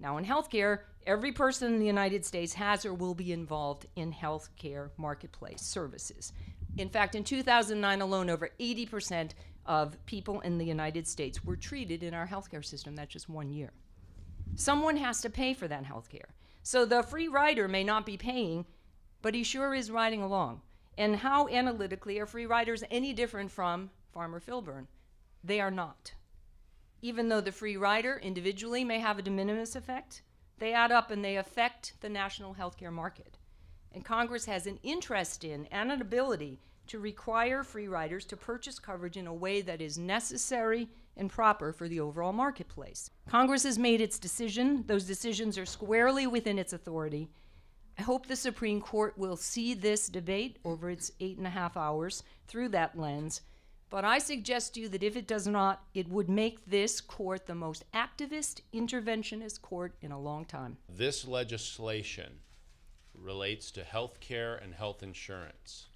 Now, in healthcare, every person in the United States has or will be involved in healthcare marketplace services. In fact, in 2009 alone, over 80% of people in the United States were treated in our healthcare system. That's just one year. Someone has to pay for that healthcare. So the free rider may not be paying, but he sure is riding along. And how analytically are free riders any different from Farmer Filburn? They are not. Even though the free rider individually may have a de minimis effect, they add up and they affect the national healthcare market. And Congress has an interest in and an ability to require free riders to purchase coverage in a way that is necessary and proper for the overall marketplace. Congress has made its decision. Those decisions are squarely within its authority. I hope the Supreme Court will see this debate over its eight and a half hours through that lens. But I suggest to you that if it does not, it would make this court the most activist, interventionist court in a long time. This legislation relates to health care and health insurance.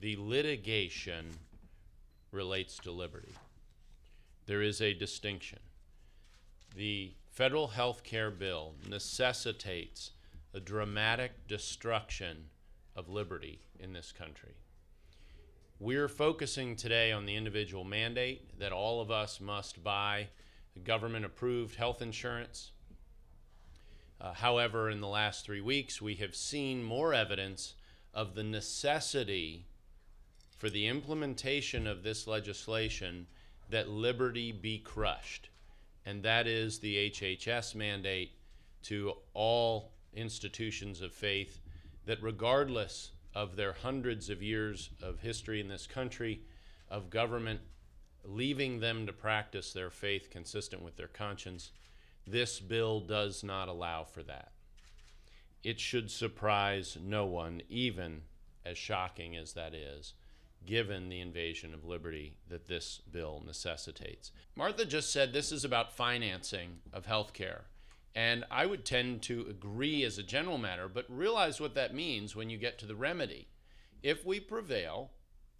The litigation relates to liberty. There is a distinction. The federal health care bill necessitates a dramatic destruction of liberty in this country. We're focusing today on the individual mandate that all of us must buy government approved health insurance. Uh, however, in the last three weeks, we have seen more evidence of the necessity for the implementation of this legislation that liberty be crushed. And that is the HHS mandate to all institutions of faith that, regardless of their hundreds of years of history in this country, of government leaving them to practice their faith consistent with their conscience, this bill does not allow for that. It should surprise no one, even as shocking as that is given the invasion of liberty that this bill necessitates. Martha just said this is about financing of health care. And I would tend to agree as a general matter, but realize what that means when you get to the remedy. If we prevail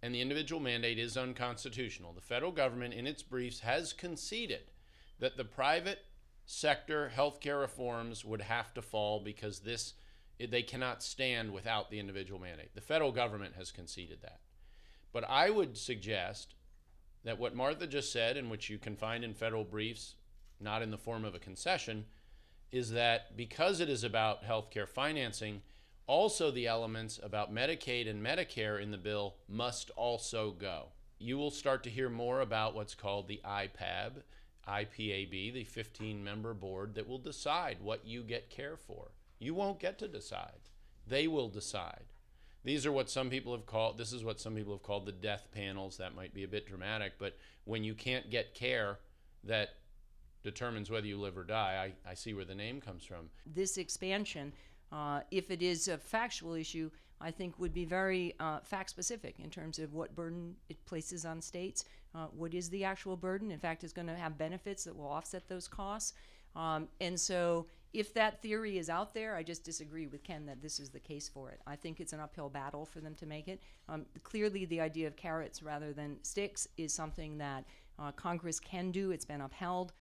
and the individual mandate is unconstitutional, the federal government in its briefs has conceded that the private sector healthcare reforms would have to fall because this they cannot stand without the individual mandate. The federal government has conceded that. But I would suggest that what Martha just said, and which you can find in federal briefs, not in the form of a concession, is that because it is about healthcare financing, also the elements about Medicaid and Medicare in the bill must also go. You will start to hear more about what's called the IPAB, IPAB, the 15 member board that will decide what you get care for. You won't get to decide, they will decide. These are what some people have called, this is what some people have called the death panels. That might be a bit dramatic, but when you can't get care that determines whether you live or die, I, I see where the name comes from. This expansion, uh, if it is a factual issue, I think would be very uh, fact specific in terms of what burden it places on states. Uh, what is the actual burden? In fact, it's going to have benefits that will offset those costs. Um, and so if that theory is out there, I just disagree with Ken that this is the case for it. I think it's an uphill battle for them to make it. Um, clearly, the idea of carrots rather than sticks is something that uh, Congress can do. It's been upheld.